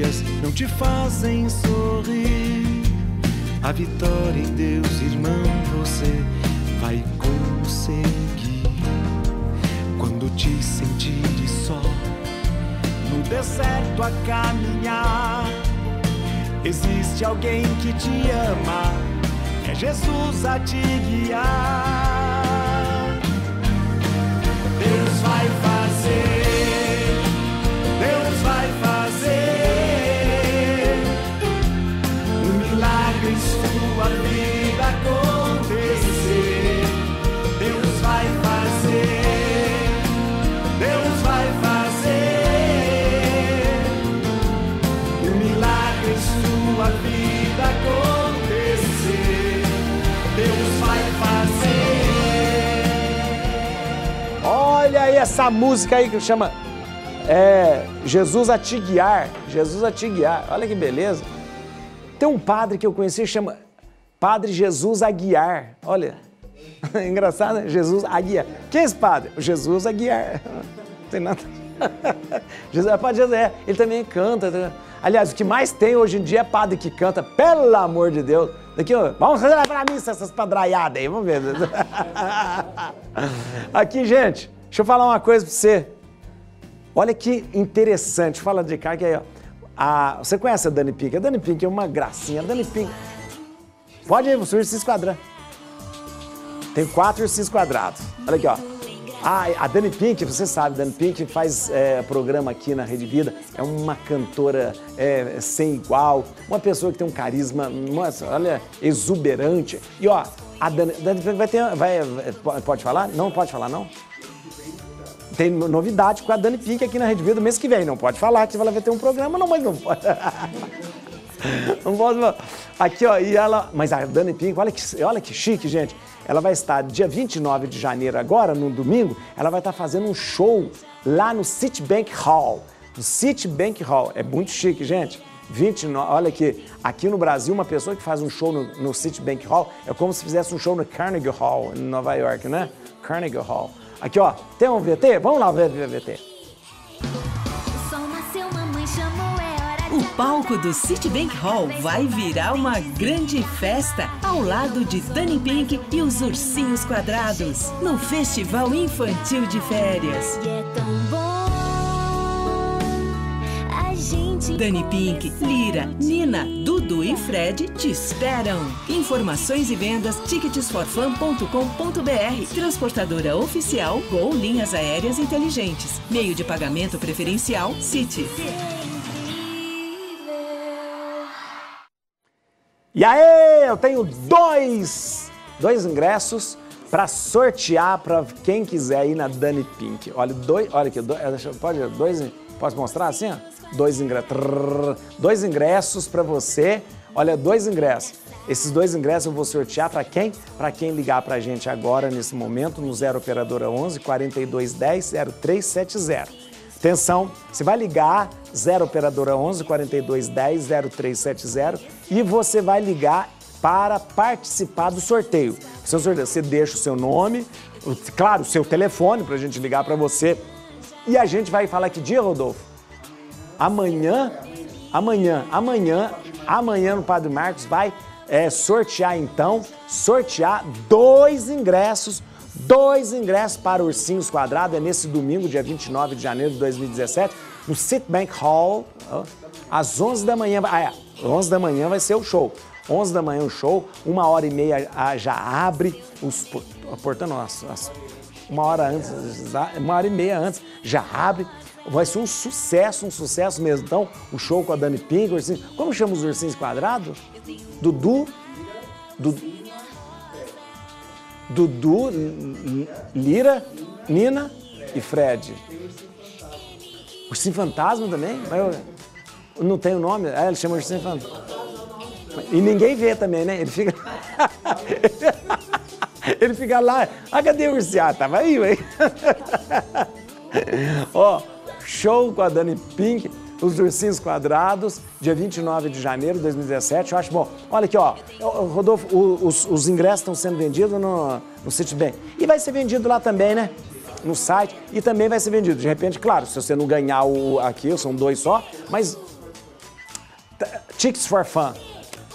dias não te fazem sorrir. A vitória em Deus, irmão, você vai conseguir. Quando te sentires só, no deserto a caminhar, existe alguém que te ama, é Jesus a te guiar. Essa música aí que chama é, Jesus a te guiar. Jesus a te guiar. Olha que beleza. Tem um padre que eu conheci chama Padre Jesus Aguiar. Olha. Engraçado, né? Jesus Aguiar. Quem é esse padre? Jesus Aguiar. Não tem nada. Jesus, é Padre José, ele também canta. tá? Aliás, o que mais tem hoje em dia é padre que canta, pelo amor de Deus. Daqui, ó, vamos fazer pra missa essas padraiadas aí, vamos ver. Aqui, gente, deixa eu falar uma coisa pra você. Olha que interessante, fala de cá que aí, ó. A, você conhece a Dani Pink? A Dani Pink é uma gracinha. A Dani Pink. Pode ir, os ursinhos quadrados. Tem quatro ursinhos quadrados. Olha aqui, ó. Ah, a Dani Pink, você sabe, Dani Pink faz é, programa aqui na Rede Vida, é uma cantora é, sem igual, uma pessoa que tem um carisma, nossa, olha, exuberante. E ó, a Dani, Dani Pink vai ter, vai, pode falar? Não pode falar, não? Tem novidade com a Dani Pink aqui na Rede Vida mês que vem. Não pode falar que ela vai ter um programa, não, mas não pode. Não falar. Aqui, ó, e ela. Mas a Dani Pink, olha que, olha que chique, gente. Ela vai estar dia 29 de janeiro, agora, no domingo, ela vai estar fazendo um show lá no Citibank Hall. No Citibank Hall. É muito chique, gente. 29, olha aqui, aqui no Brasil, uma pessoa que faz um show no, no Citibank Hall é como se fizesse um show no Carnegie Hall, em Nova York, né? Carnegie Hall. Aqui, ó, tem um VT? Vamos lá ver o VT. O é O palco do Citibank Hall vai virar uma grande festa ao lado de Dani Pink e os Ursinhos Quadrados, no Festival Infantil de Férias. Dani Pink, Lira, Nina, Dudu e Fred te esperam. Informações e vendas ticketsforfan.com.br Transportadora oficial Gol Linhas Aéreas Inteligentes. Meio de pagamento preferencial City. E aí, eu tenho dois, dois ingressos para sortear para quem quiser ir na Dani Pink. Olha, dois, olha aqui, dois, eu- pode, dois, posso mostrar assim, ó? Dois ingressos, dois ingressos para você. Olha, dois ingressos. Esses dois ingressos eu vou sortear para quem? Para quem ligar para a gente agora nesse momento no 0 operadora 11 4210 0370. Atenção, você vai ligar 0 operadora 11 4210 0370 e você vai ligar para participar do sorteio. Você deixa o seu nome, claro, o seu telefone para a gente ligar para você e a gente vai falar que dia, Rodolfo? Amanhã, amanhã, amanhã, amanhã no Padre Marcos vai é, sortear então, sortear dois ingressos, dois ingressos para Ursinhos Quadrado, é nesse domingo, dia 29 de janeiro de 2017, no Citibank Hall, às 11 da manhã, ah, é, 11 da manhã vai ser o show. 11 da manhã o show, uma hora e meia já abre os por- portão, não, uma hora antes, uma hora e meia antes, já abre. Vai ser um sucesso, um sucesso mesmo. Então, o show com a Dani Pink, ursinho, como chama os ursinhos quadrados? Dudu, Dudu, Dudu, Lira, Nina e Fred. Ursinho Fantasma também? Mas eu não tem o nome? É, ele chama Ursinho Fantasma. E ninguém vê também, né? Ele fica. Ele fica lá. Ah, cadê o ursinho? Ah, tava aí, ué. Ó, show com a Dani Pink, os ursinhos quadrados, dia 29 de janeiro de 2017. Eu acho bom. Olha aqui, ó. Rodolfo, os, os ingressos estão sendo vendidos no, no Citibank. E vai ser vendido lá também, né? No site. E também vai ser vendido. De repente, claro, se você não ganhar o aqui, são dois só, mas Chicks for Fun.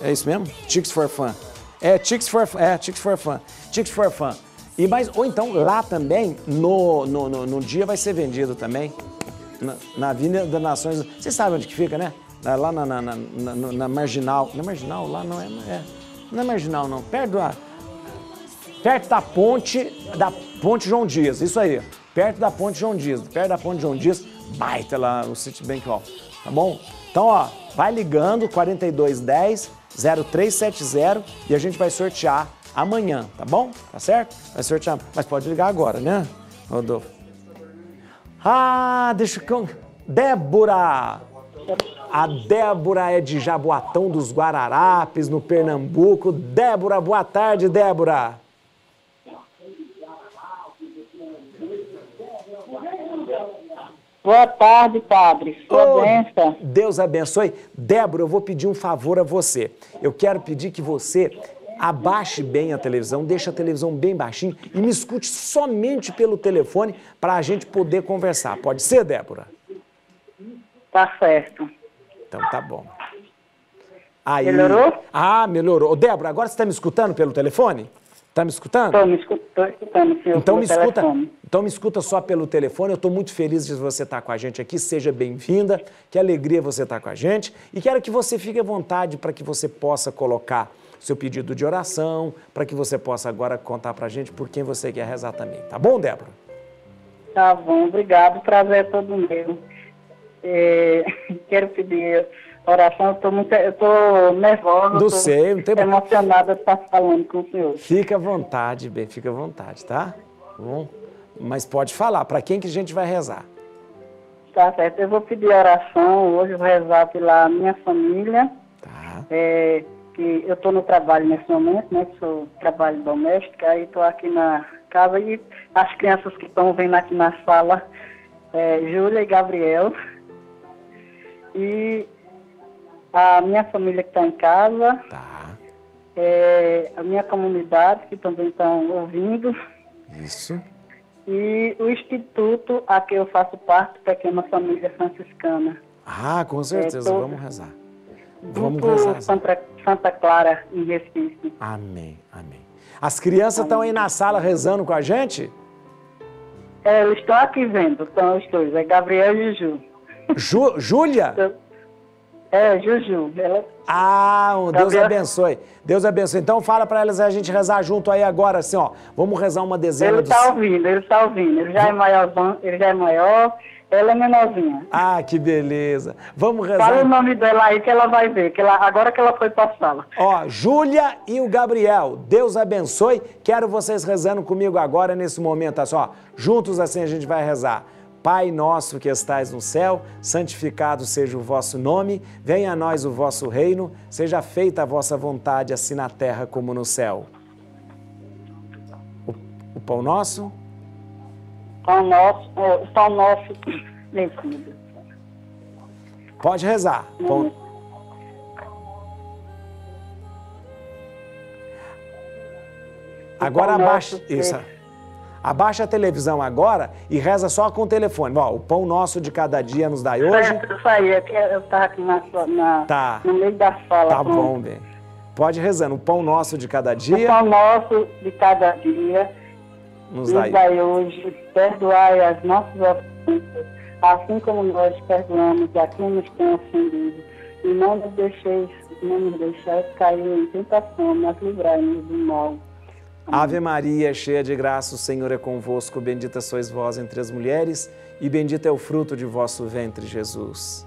É isso mesmo? Chicks for Fun. É, Chicks for. É, Chicks for Fun. Chicks for Fun. E mais, ou então lá também, no, no, no, no dia vai ser vendido também, na, na Avenida das Nações. Vocês sabem onde que fica, né? Lá na, na, na, na- na Marginal. Na Marginal? Lá não é, é. Não é Marginal, não. Perto da, perto da ponte, da ponte João Dias, isso aí. Perto da ponte João Dias, perto da ponte João Dias, baita lá no Citibank Hall, tá bom? Então, ó, vai ligando 4210 0370 e a gente vai sortear amanhã, tá bom? Tá certo? Vai sortear, mas pode ligar agora, né, Rodolfo? Ah, deixa eu... Débora! A Débora é de Jaboatão dos Guararapes, no Pernambuco. Débora, boa tarde, Débora. Boa tarde, padre. Sua Ô, bênção. Deus abençoe. Débora, eu vou pedir um favor a você. Eu quero pedir que você abaixe bem a televisão, deixe a televisão bem baixinho e me escute somente pelo telefone para a gente poder conversar. Pode ser, Débora? Tá certo. Então tá bom. Aí... Melhorou? Ah, melhorou. Débora, agora você está me escutando pelo telefone? Está me escutando? Estou me escutando, senhor, Então me escuta, telefone. então me escuta só pelo telefone. Eu estou muito feliz de você estar com a gente aqui. Seja bem-vinda. Que alegria você estar com a gente. E quero que você fique à vontade para que você possa colocar seu pedido de oração, para que você possa agora contar para a gente por quem você quer rezar também. Tá bom, Débora? Tá bom, obrigado. Prazer é todo meu. É, quero pedir oração. Eu tô muito, eu tô nervosa. Tô sei, não tem emocionada de estar falando com o senhor. Fica à vontade, bem, fica à vontade, tá? Tá Bom, mas pode falar. Para quem que a gente vai rezar? Tá certo. Eu vou pedir oração hoje, vou rezar pela minha família. Tá. É, que eu estou no trabalho nesse momento, né? Sou trabalho doméstico, aí estou aqui na casa e as crianças que estão vendo aqui na sala, é, Júlia e Gabriel. E a minha família que está em casa, Tá. é, a minha comunidade que também estão ouvindo, Isso. e o instituto a que eu faço parte, Pequena Família Franciscana. Ah, com certeza. tô- Vamos rezar. Vamos rezar. Santa, Santa Clara, em Recife. Amém, amém. As crianças estão aí na sala rezando com a gente? É, eu estou aqui vendo, são os dois, é Gabriel e Juju. Ju, Júlia? É, Juju. Ela, Ah, o Deus Gabriel. abençoe. Deus abençoe. Então fala pra elas a gente rezar junto aí agora, assim, ó. Vamos rezar uma dezena ele dos... está ouvindo, ele está ouvindo. Ele já é maior, ele já é maior, ela é menorzinha. Ah, que beleza. Vamos Fala o rezar. nome dela aí que ela vai ver, que ela, agora que ela foi para a sala. Ó, Júlia e o Gabriel, Deus abençoe. Quero vocês rezando comigo agora, nesse momento, assim, ó. Juntos assim a gente vai rezar. Pai nosso que estais no céu, santificado seja o vosso nome, venha a nós o vosso reino, seja feita a vossa vontade, assim na terra como no céu. O, o pão nosso, Pão nosso, é, pão nosso, vencido. pode rezar. Pão- Agora pão abaixa. Isso. Abaixa a televisão agora e reza só com o telefone. Ó, o pão nosso de cada dia nos dai hoje. Isso aí, é eu estava aqui na, na- Tá. no meio da sala. Tá com bom, bem. Pode rezando. O pão nosso de cada O dia pão nosso de cada dia. Nos Nos dai. dai hoje, perdoai as nossas ofensas, assim como nós perdoamos a quem nos tem ofendido. E não nos deixeis, não nos deixeis cair em tentação, mas livrai-nos do mal. Ave Maria, cheia de graça, o Senhor é convosco. Bendita sois vós entre as mulheres e bendito é o fruto de vosso ventre, Jesus.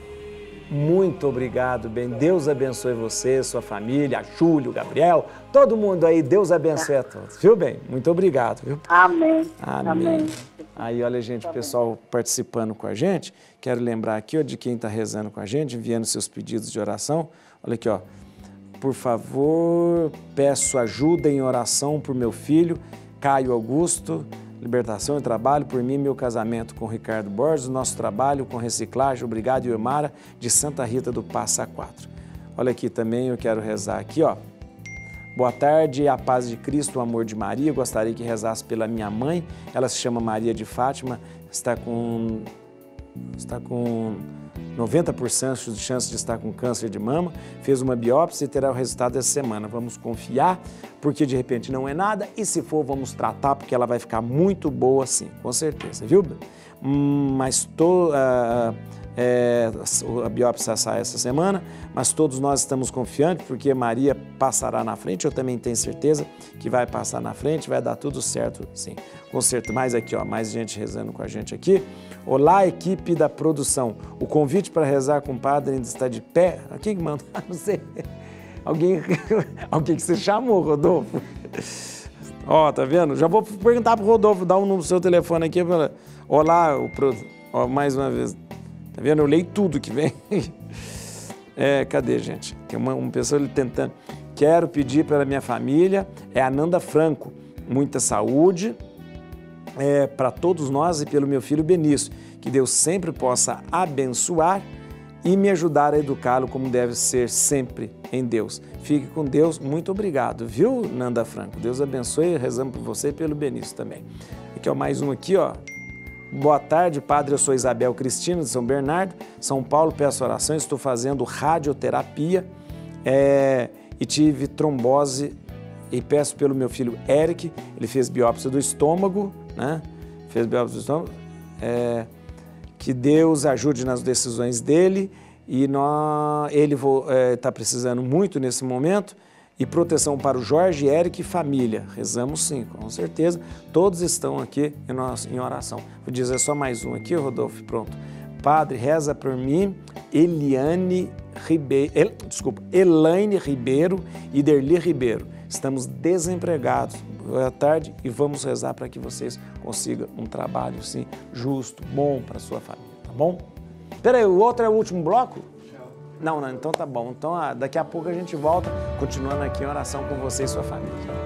Muito obrigado, bem. Deus abençoe você, sua família, Júlio, Gabriel, todo mundo aí. Deus abençoe a todos. Viu, bem? Muito obrigado, viu? Amém. Amém. Aí, olha, gente, pessoal participando com a gente. Quero lembrar aqui, ó, de quem está rezando com a gente, enviando seus pedidos de oração. Olha aqui, ó. Por favor, peço ajuda em oração por meu filho, Caio Augusto, libertação e trabalho por mim meu casamento com Ricardo Borges, nosso trabalho com reciclagem, obrigado Ilmara, de Santa Rita do Passa Quatro. Olha aqui também, eu quero rezar aqui, ó. Boa tarde, a paz de Cristo, o amor de Maria. Gostaria que rezasse pela minha mãe. Ela se chama Maria de Fátima, está com está com 90% de chance de estar com câncer de mama, fez uma biópsia e terá o resultado essa semana. Vamos confiar, porque de repente não é nada, e se for, vamos tratar, porque ela vai ficar muito boa sim, com certeza, viu? Hum, mas tô, uh, é, a biópsia sai essa semana, mas todos nós estamos confiantes, porque Maria passará na frente, eu também tenho certeza que vai passar na frente, vai dar tudo certo, sim. Com certeza, mais aqui, ó, mais gente rezando com a gente aqui. Olá, equipe da produção. O convite para rezar com o padre ainda está de pé. Quem que mandou? Não sei. Alguém, alguém que você chamou, Rodolfo? Ó, tá vendo? Já vou perguntar pro Rodolfo, dá um no seu telefone aqui. Olá, o pro... Ó, mais uma vez. Tá vendo? Eu leio tudo que vem. É, cadê, gente? Tem uma, uma pessoa tentando. Quero pedir para minha família, é Ananda Franco, muita saúde é, para todos nós e pelo meu filho Benício. Que Deus sempre possa abençoar e me ajudar a educá-lo como deve ser sempre em Deus. Fique com Deus. Muito obrigado, viu, Nanda Franco? Deus abençoe. Rezamos por você e pelo Benício também. Aqui, ó, mais um aqui, ó. Boa tarde, padre. Eu sou Isabel Cristina de São Bernardo, São Paulo. Peço oração. Estou fazendo radioterapia é, e tive trombose. E peço pelo meu filho Eric. Ele fez biópsia do estômago, né? Fez biópsia do estômago. É, que Deus ajude nas decisões dele e nós, ele está precisando muito nesse momento e proteção para o Jorge, Eric e família. Rezamos sim, com certeza. Todos estão aqui em, oração. Vou dizer só mais um aqui, Rodolfo, pronto. Padre, reza por mim, Eliane Ribeiro, El, desculpa, Elaine Ribeiro e Derli Ribeiro. Estamos desempregados. Boa tarde e vamos rezar para que vocês consigam um trabalho sim, justo, bom para sua família, tá bom? Peraí, o outro é o último bloco? Não, não, então tá bom. Então ah, daqui a pouco a gente volta, continuando aqui em oração com você e sua família.